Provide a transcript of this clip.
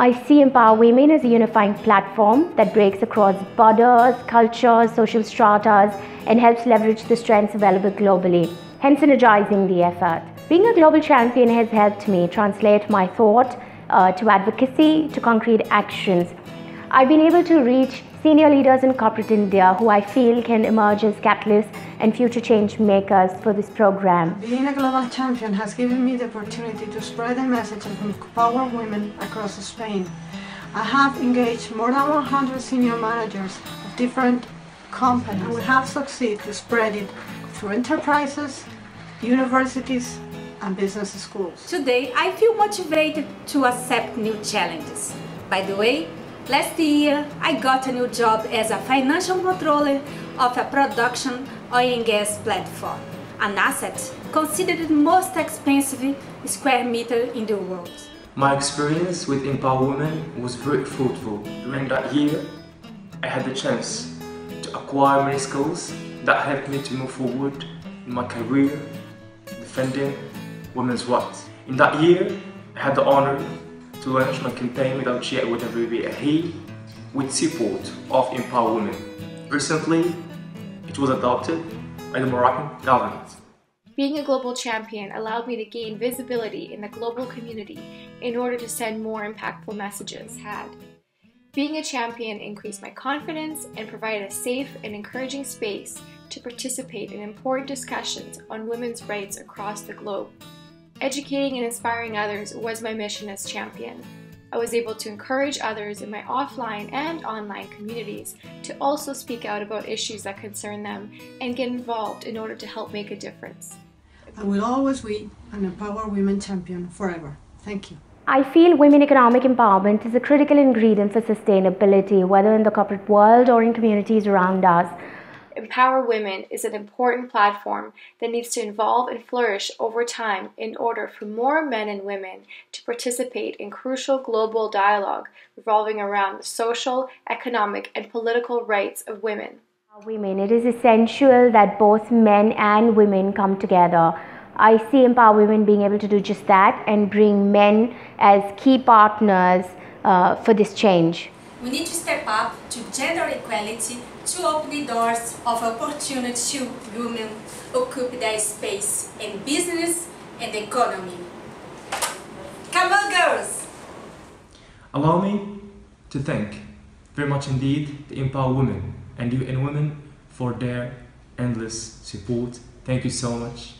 I see Empower Women as a unifying platform that breaks across borders, cultures, social stratas, and helps leverage the strengths available globally, hence energizing the effort. Being a global champion has helped me translate my thought uh, to advocacy, to concrete actions. I've been able to reach senior leaders in corporate India who I feel can emerge as catalysts and future change makers for this program. Being a global champion has given me the opportunity to spread the message of empower women across Spain. I have engaged more than 100 senior managers of different companies and we have succeeded to spread it through enterprises, universities and business schools. Today I feel motivated to accept new challenges. By the way, Last year, I got a new job as a financial controller of a production oil and gas platform, an asset considered the most expensive square meter in the world. My experience with Empower Women was very fruitful. During that year, I had the chance to acquire many skills that helped me to move forward in my career defending women's rights. In that year, I had the honor launch my campaign without yet with a he with support of Empower Women. Recently, it was adopted by the Moroccan government. Being a global champion allowed me to gain visibility in the global community in order to send more impactful messages had. Being a champion increased my confidence and provided a safe and encouraging space to participate in important discussions on women's rights across the globe. Educating and inspiring others was my mission as champion. I was able to encourage others in my offline and online communities to also speak out about issues that concern them and get involved in order to help make a difference. I will always be an Empower Women champion forever. Thank you. I feel women economic empowerment is a critical ingredient for sustainability, whether in the corporate world or in communities around us. Empower Women is an important platform that needs to evolve and flourish over time in order for more men and women to participate in crucial global dialogue revolving around the social, economic, and political rights of women. Women, it is essential that both men and women come together. I see Empower Women being able to do just that and bring men as key partners uh, for this change. We need to step up to gender equality to open the doors of opportunity to women occupy their space in business and economy. Come on, girls! Allow me to thank very much indeed the Empower Women and UN Women for their endless support. Thank you so much.